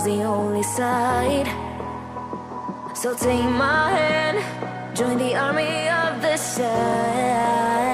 love's the only side. So take my hand, join the army of the sun.